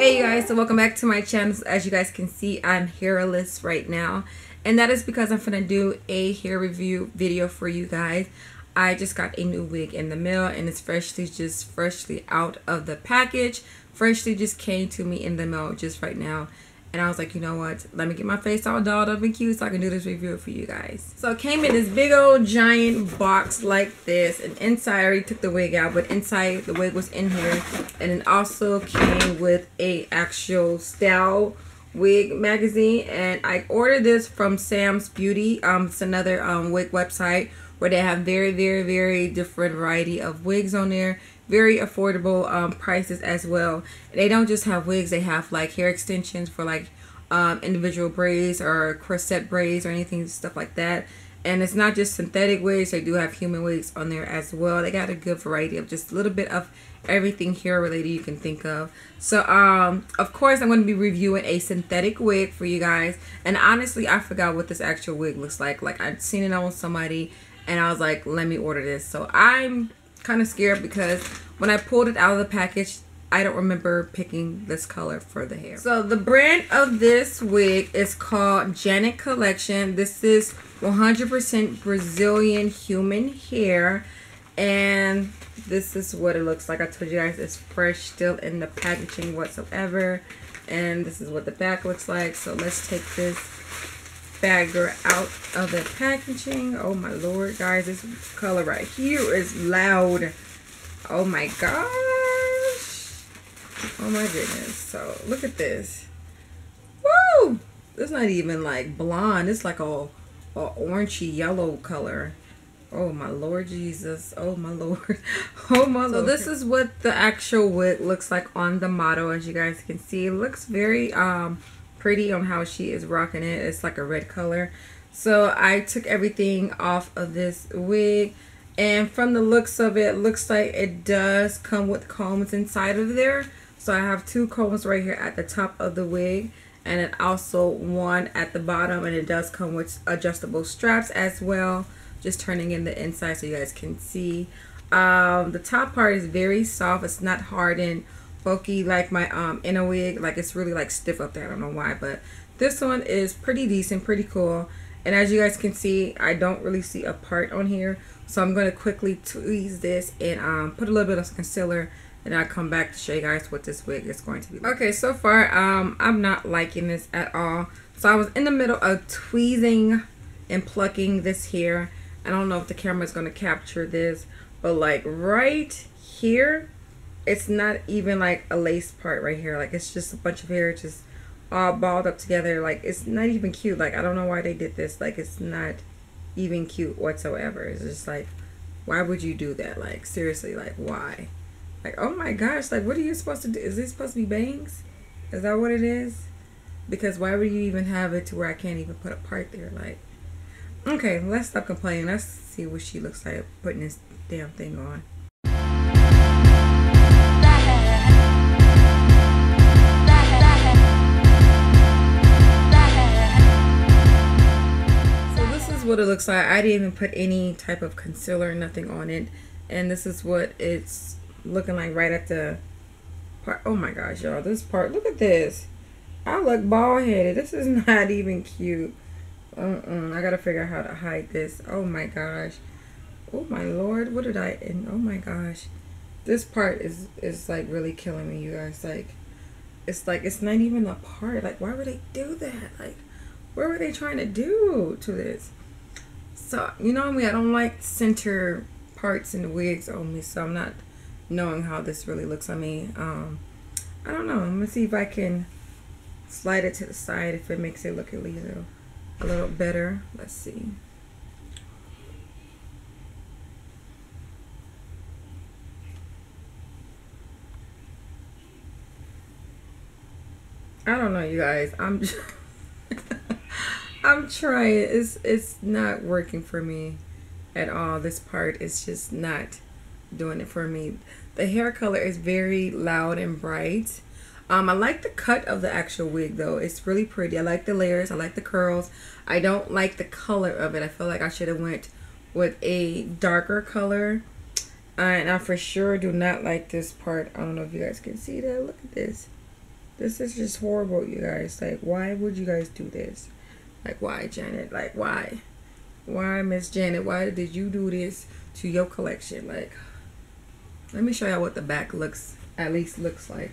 Hey you guys, so welcome back to my channel. As you guys can see, I'm hairless right now. And that is because I'm gonna do a hair review video for you guys. I just got a new wig in the mail and it's freshly just freshly out of the package. Freshly just came to me in the mail just right now. And I was like, you know what? Let me get my face all dolled up and cute so I can do this review for you guys. So it came in this big old giant box like this. And inside, I already took the wig out, but inside the wig was in here. And it also came with a actual style wig magazine. And I ordered this from Sam's Beauty. Um, It's another um, wig website where they have very, very, very different variety of wigs on there very affordable um, prices as well. They don't just have wigs; they have like hair extensions for like um, individual braids or corset braids or anything stuff like that. And it's not just synthetic wigs; they do have human wigs on there as well. They got a good variety of just a little bit of everything hair related you can think of. So, um, of course, I'm going to be reviewing a synthetic wig for you guys. And honestly, I forgot what this actual wig looks like. Like I'd seen it on somebody, and I was like, let me order this. So I'm kind of scared because when I pulled it out of the package, I don't remember picking this color for the hair. So the brand of this wig is called Janet Collection. This is 100% Brazilian human hair. And this is what it looks like. I told you guys it's fresh, still in the packaging whatsoever. And this is what the back looks like. So let's take this bagger out of the packaging. Oh my lord, guys, this color right here is loud. Oh my gosh. Oh my goodness. So look at this. Woo! It's not even like blonde. It's like a, a orangey yellow color. Oh my Lord Jesus. Oh my Lord. Oh my Lord. So this is what the actual wig looks like on the model as you guys can see. It looks very um pretty on how she is rocking it. It's like a red color. So I took everything off of this wig. And from the looks of it, looks like it does come with combs inside of there. So I have two combs right here at the top of the wig. And then also one at the bottom. And it does come with adjustable straps as well. Just turning in the inside so you guys can see. Um, the top part is very soft. It's not hardened bulky like my um inner wig. Like it's really like stiff up there. I don't know why but this one is pretty decent pretty cool. And as you guys can see I don't really see a part on here. So I'm going to quickly tweeze this and um put a little bit of concealer and I'll come back to show you guys what this wig is going to be like. okay so far um I'm not liking this at all. So I was in the middle of tweezing and plucking this hair I don't know if the camera is going to capture this but like right here it's not even like a lace part right here. Like it's just a bunch of hair just all balled up together. Like it's not even cute. Like I don't know why they did this. Like it's not even cute whatsoever. It's just like why would you do that? Like seriously like why? Like oh my gosh like what are you supposed to do? Is this supposed to be bangs? Is that what it is? Because why would you even have it to where I can't even put a part there? Like okay let's stop complaining. Let's see what she looks like putting this damn thing on what it looks like. I didn't even put any type of concealer nothing on it. And this is what it's looking like right at the part. Oh my gosh, y'all. This part, look at this. I look bald headed. This is not even cute. Uh-uh. I gotta figure out how to hide this. Oh my gosh. Oh my lord. What did I and oh my gosh. This part is is like really killing me, you guys. Like it's like it's not even a part. Like why would they do that? Like what were they trying to do to this? So, you know me, I don't like center parts in the wigs on me, so I'm not knowing how this really looks on me. Um, I don't know. I'm going to see if I can slide it to the side if it makes it look at least a little better. Let's see. I don't know, you guys. I'm just... I'm trying. It's it's not working for me at all. This part is just not doing it for me. The hair color is very loud and bright. Um, I like the cut of the actual wig though. It's really pretty. I like the layers. I like the curls. I don't like the color of it. I feel like I should have went with a darker color. Uh, and I for sure do not like this part. I don't know if you guys can see that. Look at this. This is just horrible, you guys. Like, why would you guys do this? Like, why, Janet? Like, why? Why, Miss Janet? Why did you do this to your collection? Like, let me show y'all what the back looks, at least looks like.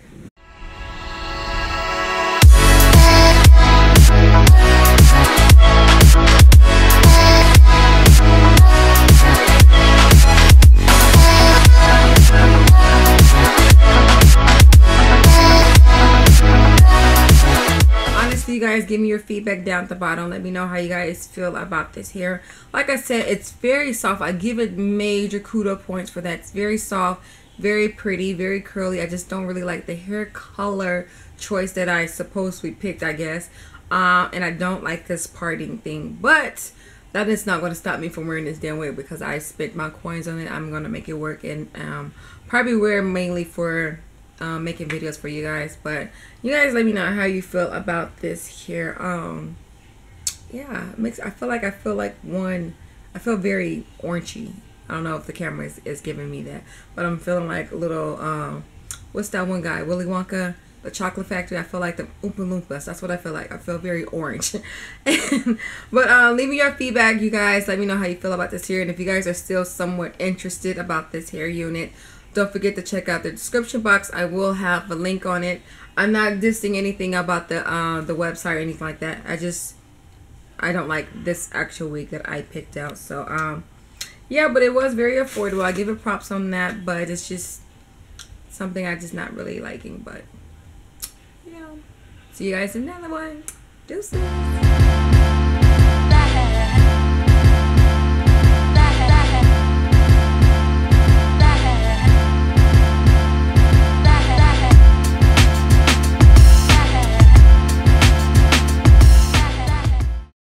You guys give me your feedback down at the bottom. Let me know how you guys feel about this hair like i said it's very soft. I give it major kudo points for that. It's very soft very pretty very curly. I just don't really like the hair color choice that i supposed we picked i guess. Um, and i don't like this parting thing. But that is not going to stop me from wearing this damn wig because i spent my coins on it. I'm going to make it work and um, probably wear mainly for um, making videos for you guys. But you guys let me know how you feel about this here. Um, yeah, makes I feel like I feel like one. I feel very orangey. I don't know if the camera is, is giving me that, but I'm feeling like a little. Um, what's that one guy? Willy Wonka, the Chocolate Factory. I feel like the Oompa Loompas. That's what I feel like. I feel very orange. but uh, leave me your feedback, you guys. Let me know how you feel about this here, and if you guys are still somewhat interested about this hair unit. Don't forget to check out the description box. I will have a link on it. I'm not dissing anything about the uh, the website or anything like that. I just I don't like this actual wig that I picked out. So um yeah, but it was very affordable. I give it props on that, but it's just something I just not really liking. But know, see you guys in another one. Deuces.